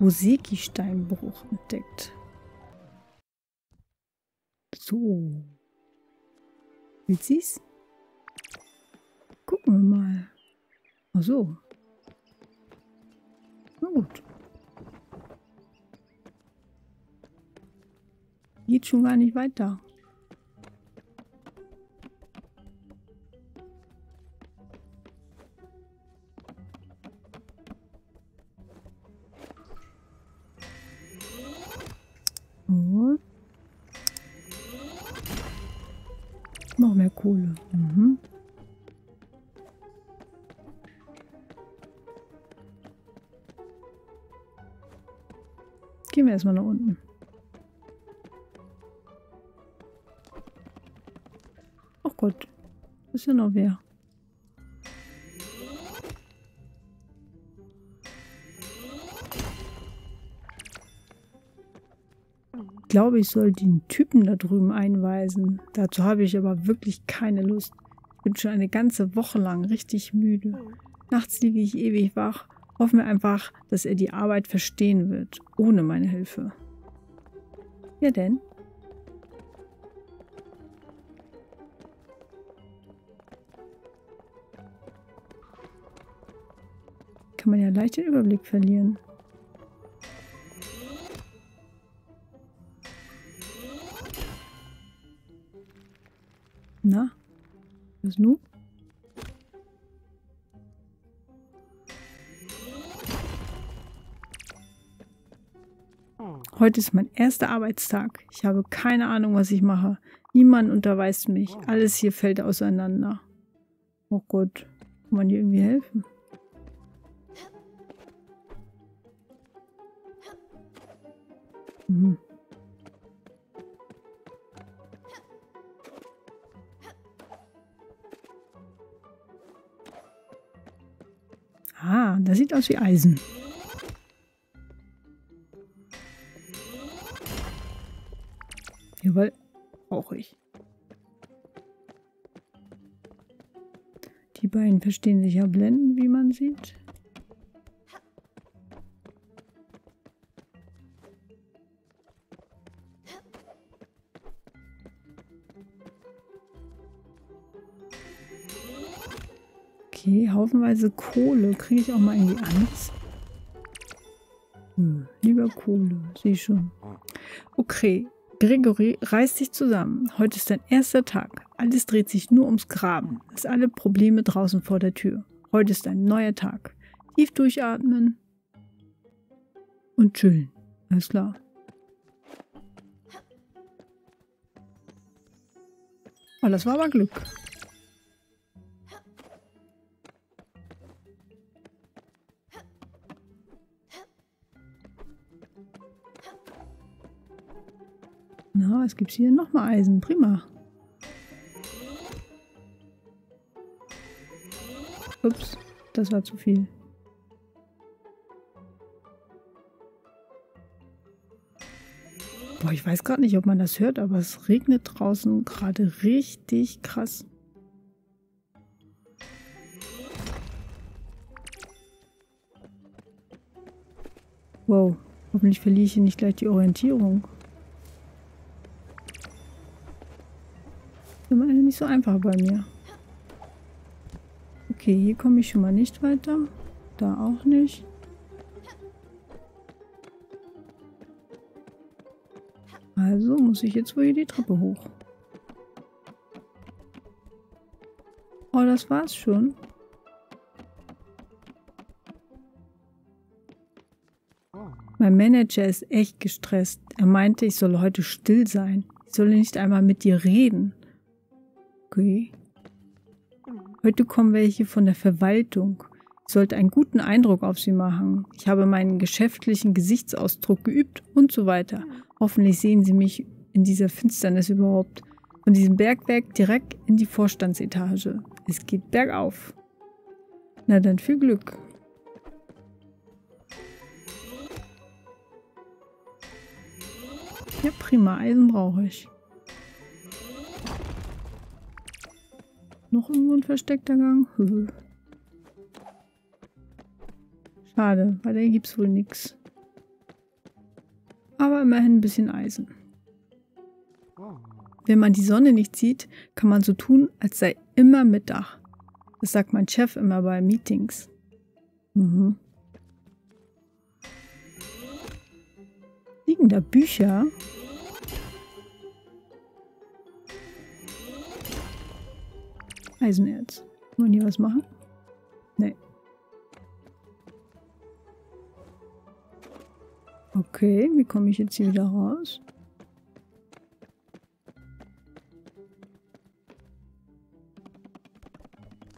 Oseki-Steinbruch entdeckt. So. Will sie's? Gucken wir mal. Ach so. Na gut. Geht schon gar nicht weiter. Kohle. Mhm. Gehen wir erstmal nach unten. Ach Gott, ist ja noch wer. Glaube, ich soll den Typen da drüben einweisen. Dazu habe ich aber wirklich keine Lust. Ich bin schon eine ganze Woche lang richtig müde. Nachts liege ich ewig wach Hoffen wir einfach, dass er die Arbeit verstehen wird, ohne meine Hilfe. Ja denn? Kann man ja leicht den Überblick verlieren. Nun? Heute ist mein erster Arbeitstag. Ich habe keine Ahnung, was ich mache. Niemand unterweist mich. Alles hier fällt auseinander. Oh Gott. Kann man dir irgendwie helfen? Mhm. Das sieht aus wie Eisen. Jawohl, brauche ich. Die beiden verstehen sich ja blenden, wie man sieht. Okay, haufenweise Kohle. Kriege ich auch mal irgendwie anders? Hm, lieber Kohle, sieh schon. Okay, Gregory reißt sich zusammen. Heute ist dein erster Tag. Alles dreht sich nur ums Graben. Es alle Probleme draußen vor der Tür. Heute ist ein neuer Tag. Tief durchatmen und chillen. Alles klar. Oh, das war aber Glück. Na, es gibt hier nochmal Eisen. Prima. Ups, das war zu viel. Boah, ich weiß gerade nicht, ob man das hört, aber es regnet draußen gerade richtig krass. Wow, hoffentlich verliere ich hier nicht gleich die Orientierung. Nicht so einfach bei mir. Okay, hier komme ich schon mal nicht weiter. Da auch nicht. Also muss ich jetzt wohl hier die Treppe hoch. Oh, das war's schon. Mein Manager ist echt gestresst. Er meinte, ich soll heute still sein. Ich solle nicht einmal mit dir reden. Okay. Heute kommen welche von der Verwaltung. Ich sollte einen guten Eindruck auf sie machen. Ich habe meinen geschäftlichen Gesichtsausdruck geübt und so weiter. Hoffentlich sehen sie mich in dieser Finsternis überhaupt. Von diesem Bergwerk direkt in die Vorstandsetage. Es geht bergauf. Na dann viel Glück. Ja, prima. Eisen brauche ich. Noch irgendwo ein versteckter Gang? Schade, weil da gibt es wohl nichts. Aber immerhin ein bisschen Eisen. Wenn man die Sonne nicht sieht, kann man so tun, als sei immer Mittag. Das sagt mein Chef immer bei Meetings. Mhm. Liegen da Bücher? Eisenerz. Wollen die was machen? Nee. Okay, wie komme ich jetzt hier wieder raus?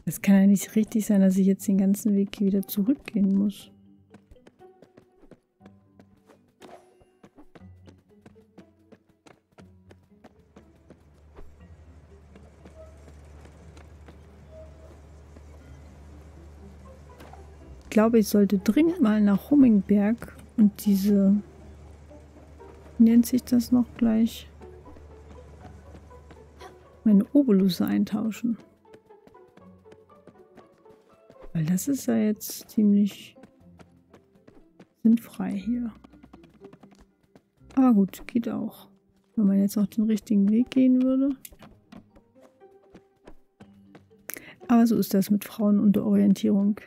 Es kann ja nicht richtig sein, dass ich jetzt den ganzen Weg hier wieder zurückgehen muss. Glaube, ich sollte dringend mal nach Hummingberg und diese... Nennt sich das noch gleich? Meine Obelusse eintauschen. Weil das ist ja jetzt ziemlich sinnfrei hier. Aber gut, geht auch. Wenn man jetzt auch den richtigen Weg gehen würde. Aber so ist das mit Frauen und der Orientierung.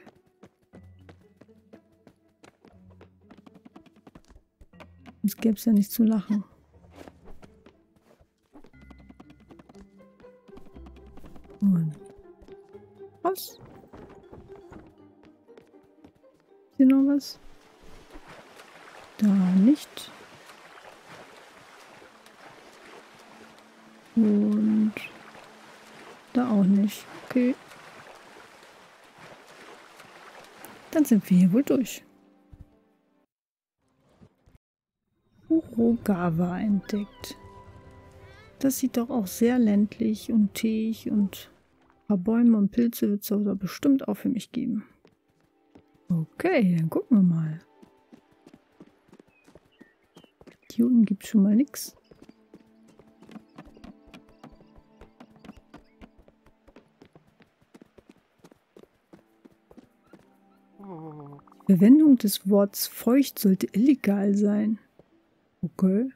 Sonst gäbe es ja nicht zu lachen. Und was? hier noch was? Da nicht. Und da auch nicht. Okay. Dann sind wir hier wohl durch. Urogawa entdeckt. Das sieht doch auch sehr ländlich und teig und ein paar Bäume und Pilze wird es aber bestimmt auch für mich geben. Okay, dann gucken wir mal. Hier unten gibt es schon mal nichts. Verwendung des Wortes feucht sollte illegal sein. Okay.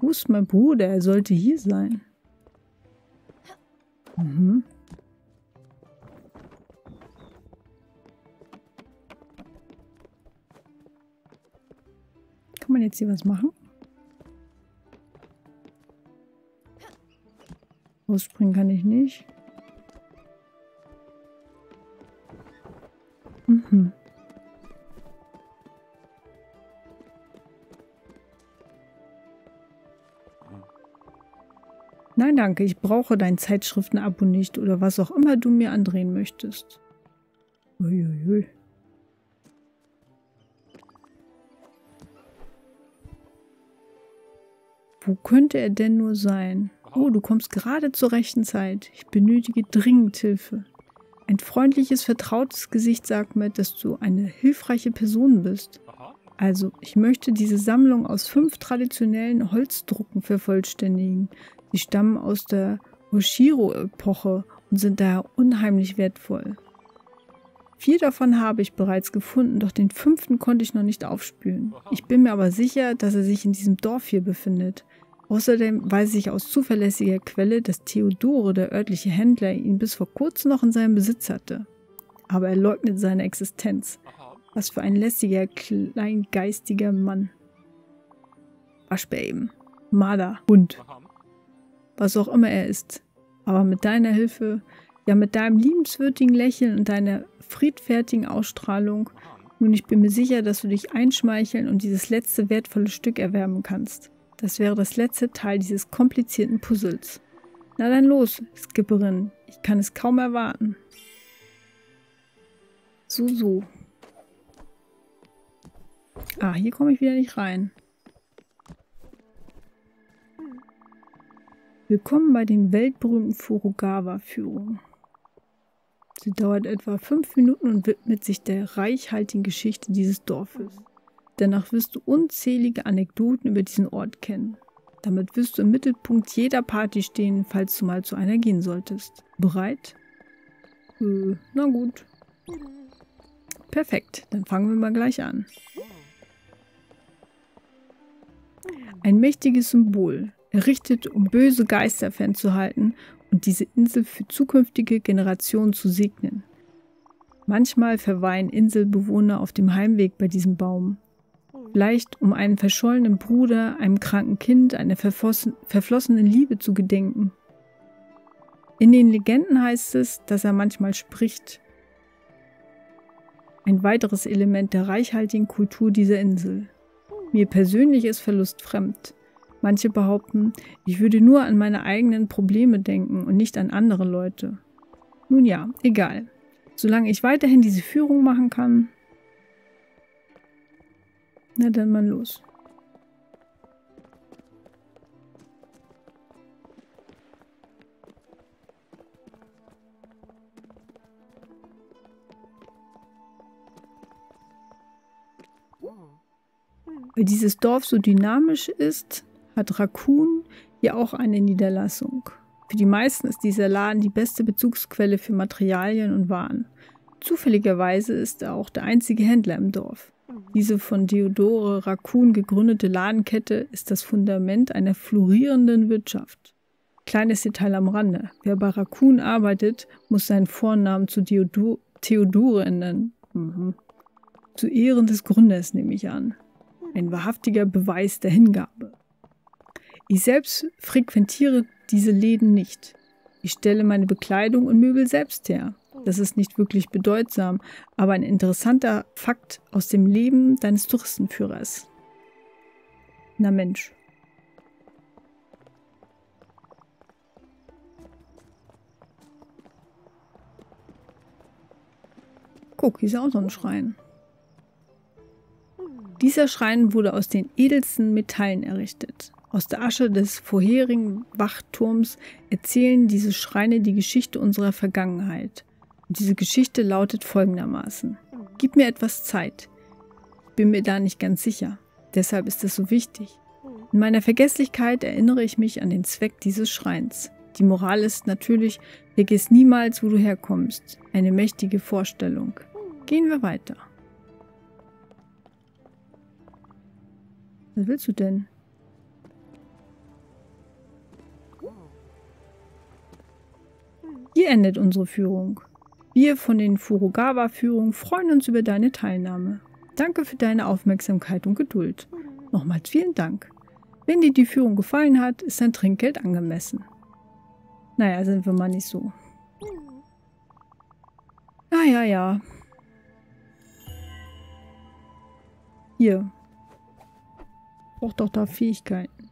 Wo ist mein Bruder? Er sollte hier sein. Mhm. Kann man jetzt hier was machen? Ausspringen kann ich nicht. Mhm. Nein, danke, ich brauche dein Zeitschriftenabo nicht oder was auch immer du mir andrehen möchtest. Uiuiui. Wo könnte er denn nur sein? Oh, du kommst gerade zur rechten Zeit. Ich benötige dringend Hilfe. Ein freundliches, vertrautes Gesicht sagt mir, dass du eine hilfreiche Person bist. Also, ich möchte diese Sammlung aus fünf traditionellen Holzdrucken vervollständigen. Sie stammen aus der Oshiro-Epoche und sind daher unheimlich wertvoll. Vier davon habe ich bereits gefunden, doch den fünften konnte ich noch nicht aufspüren. Ich bin mir aber sicher, dass er sich in diesem Dorf hier befindet. Außerdem weiß ich aus zuverlässiger Quelle, dass Theodore, der örtliche Händler, ihn bis vor kurzem noch in seinem Besitz hatte. Aber er leugnet seine Existenz. Was für ein lässiger, kleingeistiger Mann. Waschbär eben. Marder. Hund was auch immer er ist. Aber mit deiner Hilfe, ja mit deinem liebenswürdigen Lächeln und deiner friedfertigen Ausstrahlung, nun ich bin mir sicher, dass du dich einschmeicheln und dieses letzte wertvolle Stück erwerben kannst. Das wäre das letzte Teil dieses komplizierten Puzzles. Na dann los, Skipperin. Ich kann es kaum erwarten. So, so. Ah, hier komme ich wieder nicht rein. Willkommen bei den weltberühmten Furugawa-Führungen. Sie dauert etwa fünf Minuten und widmet sich der reichhaltigen Geschichte dieses Dorfes. Danach wirst du unzählige Anekdoten über diesen Ort kennen. Damit wirst du im Mittelpunkt jeder Party stehen, falls du mal zu einer gehen solltest. Bereit? Äh, na gut. Perfekt, dann fangen wir mal gleich an. Ein mächtiges Symbol, errichtet, um böse Geister fernzuhalten und diese Insel für zukünftige Generationen zu segnen. Manchmal verweilen Inselbewohner auf dem Heimweg bei diesem Baum. Vielleicht um einen verschollenen Bruder, einem kranken Kind, einer verflossenen Liebe zu gedenken. In den Legenden heißt es, dass er manchmal spricht. Ein weiteres Element der reichhaltigen Kultur dieser Insel. Mir persönlich ist Verlust fremd. Manche behaupten, ich würde nur an meine eigenen Probleme denken und nicht an andere Leute. Nun ja, egal. Solange ich weiterhin diese Führung machen kann. Na dann mal los. Weil dieses Dorf so dynamisch ist, hat Raccoon hier auch eine Niederlassung. Für die meisten ist dieser Laden die beste Bezugsquelle für Materialien und Waren. Zufälligerweise ist er auch der einzige Händler im Dorf. Diese von Theodore Raccoon gegründete Ladenkette ist das Fundament einer florierenden Wirtschaft. Kleines Detail am Rande. Wer bei Raccoon arbeitet, muss seinen Vornamen zu Theodor Theodore ändern. Mhm. Zu Ehren des Gründers nehme ich an. Ein wahrhaftiger Beweis der Hingabe. Ich selbst frequentiere diese Läden nicht. Ich stelle meine Bekleidung und Möbel selbst her. Das ist nicht wirklich bedeutsam, aber ein interessanter Fakt aus dem Leben deines Touristenführers. Na Mensch. Guck, hier ist auch so ein Schrein. Dieser Schrein wurde aus den edelsten Metallen errichtet. Aus der Asche des vorherigen Wachturms erzählen diese Schreine die Geschichte unserer Vergangenheit. Diese Geschichte lautet folgendermaßen. Gib mir etwas Zeit. Ich bin mir da nicht ganz sicher. Deshalb ist es so wichtig. In meiner Vergesslichkeit erinnere ich mich an den Zweck dieses Schreins. Die Moral ist natürlich, vergiss niemals, wo du herkommst. Eine mächtige Vorstellung. Gehen wir weiter. Was willst du denn? Hier endet unsere Führung. Wir von den Furugawa-Führungen freuen uns über deine Teilnahme. Danke für deine Aufmerksamkeit und Geduld. Nochmals vielen Dank. Wenn dir die Führung gefallen hat, ist dein Trinkgeld angemessen. Naja, sind wir mal nicht so. Ah ja, ja. Hier. Braucht doch da Fähigkeiten.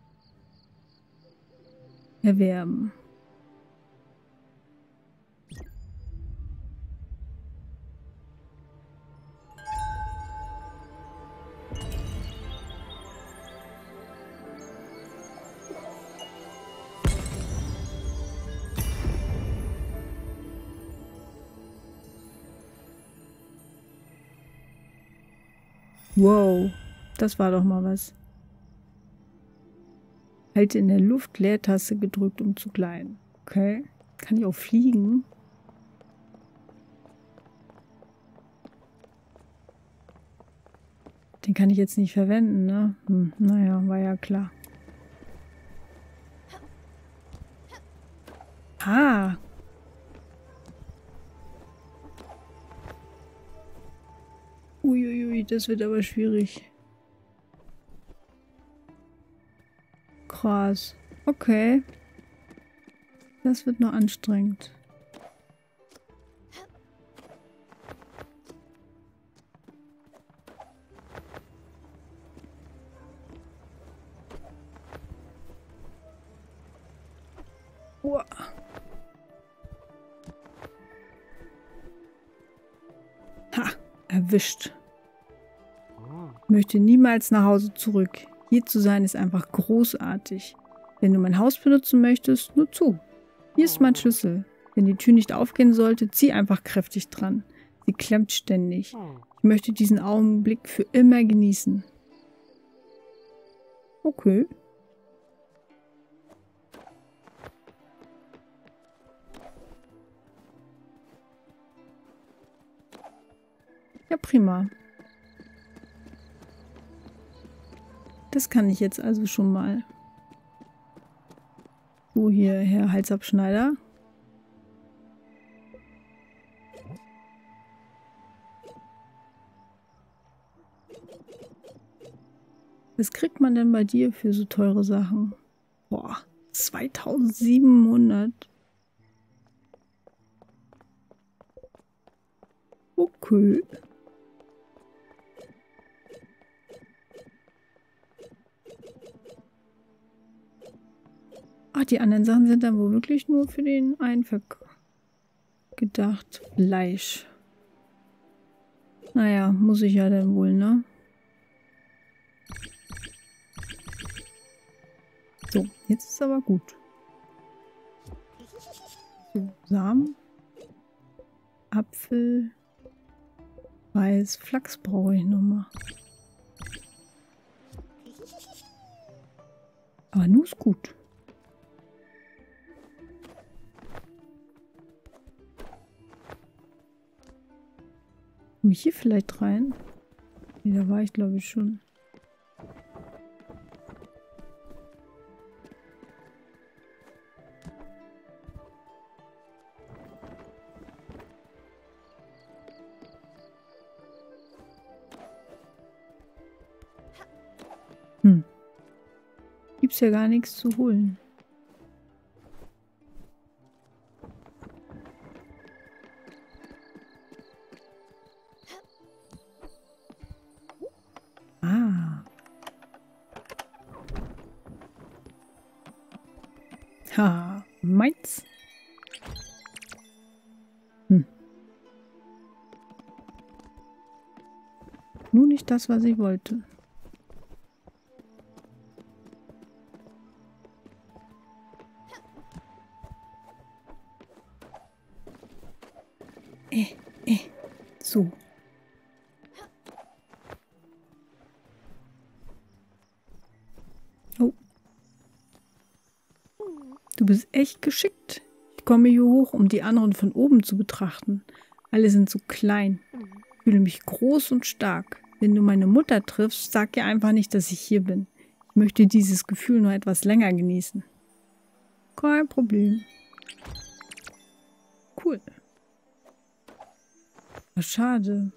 Erwerben. Wow, das war doch mal was. Halte in der Luft Leertaste gedrückt, um zu gleiten. Okay. Kann ich auch fliegen? Den kann ich jetzt nicht verwenden, ne? Hm, naja, war ja klar. Ah, Das wird aber schwierig. Krass. Okay. Das wird noch anstrengend. Uah. Erwischt möchte niemals nach Hause zurück. Hier zu sein ist einfach großartig. Wenn du mein Haus benutzen möchtest, nur zu. Hier ist mein Schlüssel. Wenn die Tür nicht aufgehen sollte, zieh einfach kräftig dran. Sie klemmt ständig. Ich möchte diesen Augenblick für immer genießen. Okay. Ja, prima. Das kann ich jetzt also schon mal. So, hier, Herr Halsabschneider. Was kriegt man denn bei dir für so teure Sachen? Boah, 2700. Okay. Ach, die anderen Sachen sind dann wohl wirklich nur für den Einverkauf gedacht. Fleisch. Naja, muss ich ja dann wohl, ne? So, jetzt ist aber gut. So, Samen. Apfel. Weiß. Flachs brauche ich nochmal. Aber nur ist gut. Komme ich hier vielleicht rein? Nee, da war ich glaube ich schon. Hm. Gibt's ja gar nichts zu holen. Nicht das, was ich wollte. Äh, äh, so. Oh. Du bist echt geschickt. Ich komme hier hoch, um die anderen von oben zu betrachten. Alle sind so klein. Ich fühle mich groß und stark. Wenn du meine Mutter triffst, sag ihr einfach nicht, dass ich hier bin. Ich möchte dieses Gefühl nur etwas länger genießen. Kein Problem. Cool. Ach, schade.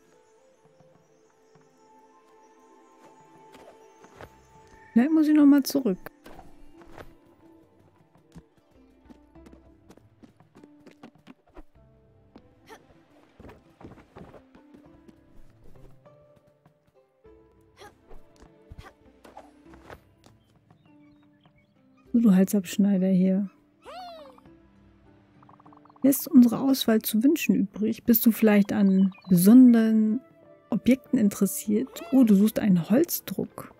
Vielleicht muss ich noch mal zurück. So, du Halsabschneider hier. Lässt unsere Auswahl zu wünschen übrig? Bist du vielleicht an besonderen Objekten interessiert? Oh, du suchst einen Holzdruck.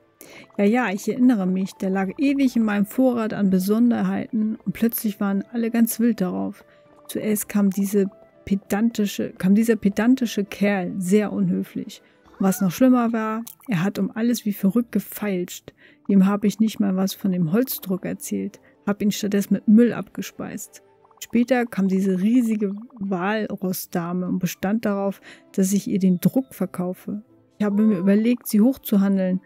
Ja, ja, ich erinnere mich, der lag ewig in meinem Vorrat an Besonderheiten und plötzlich waren alle ganz wild darauf. Zuerst kam diese pedantische, kam dieser pedantische Kerl sehr unhöflich. Was noch schlimmer war, er hat um alles wie verrückt gefeilscht. Ihm habe ich nicht mal was von dem Holzdruck erzählt, habe ihn stattdessen mit Müll abgespeist. Später kam diese riesige Walrossdame und bestand darauf, dass ich ihr den Druck verkaufe. Ich habe mir überlegt, sie hochzuhandeln,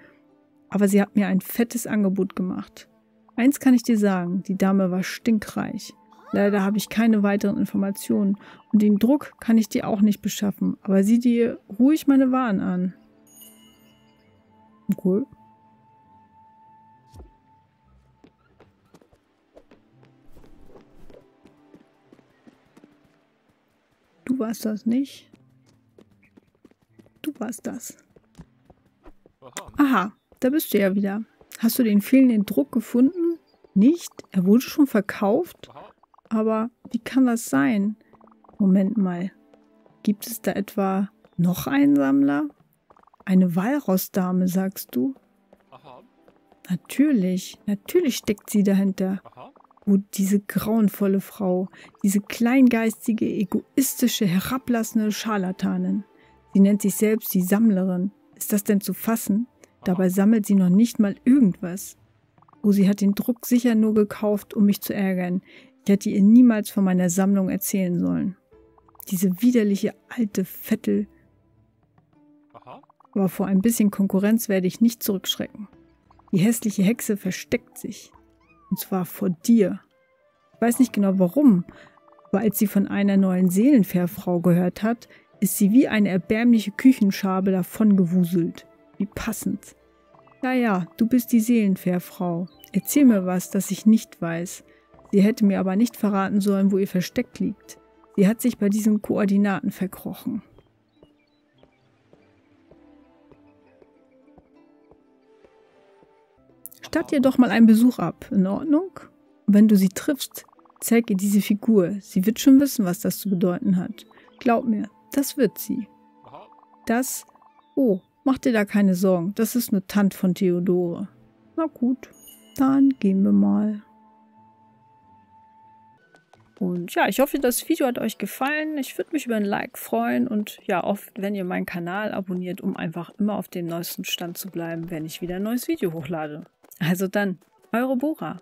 aber sie hat mir ein fettes Angebot gemacht. Eins kann ich dir sagen, die Dame war stinkreich. Leider habe ich keine weiteren Informationen und den Druck kann ich dir auch nicht beschaffen, aber sieh dir ruhig meine Waren an. Cool. Du warst das nicht. Du warst das. Aha, da bist du ja wieder. Hast du den fehlenden Druck gefunden? Nicht? Er wurde schon verkauft? Aber wie kann das sein? Moment mal. Gibt es da etwa noch einen Sammler? Eine Walrossdame, sagst du? Aha. Natürlich, natürlich steckt sie dahinter. Aha. Oh, diese grauenvolle Frau, diese kleingeistige, egoistische, herablassende Scharlatanin. Sie nennt sich selbst die Sammlerin. Ist das denn zu fassen? Dabei sammelt sie noch nicht mal irgendwas. Oh, sie hat den Druck sicher nur gekauft, um mich zu ärgern. Ich hätte ihr niemals von meiner Sammlung erzählen sollen. Diese widerliche alte Vettel. Aber vor ein bisschen Konkurrenz werde ich nicht zurückschrecken. Die hässliche Hexe versteckt sich. Und zwar vor dir. Ich weiß nicht genau warum, aber als sie von einer neuen Seelenfährfrau gehört hat, ist sie wie eine erbärmliche Küchenschabe davongewuselt. Wie passend. Ja, ja, du bist die Seelenfährfrau. Erzähl mir was, das ich nicht weiß. Sie hätte mir aber nicht verraten sollen, wo ihr Versteck liegt. Sie hat sich bei diesen Koordinaten verkrochen. Statt ihr doch mal einen Besuch ab, in Ordnung? wenn du sie triffst, zeig ihr diese Figur. Sie wird schon wissen, was das zu bedeuten hat. Glaub mir, das wird sie. Das, oh, mach dir da keine Sorgen, das ist nur Tant von Theodore. Na gut, dann gehen wir mal. Und ja, ich hoffe, das Video hat euch gefallen. Ich würde mich über ein Like freuen und ja, oft, wenn ihr meinen Kanal abonniert, um einfach immer auf dem neuesten Stand zu bleiben, wenn ich wieder ein neues Video hochlade. Also dann, eure Bora.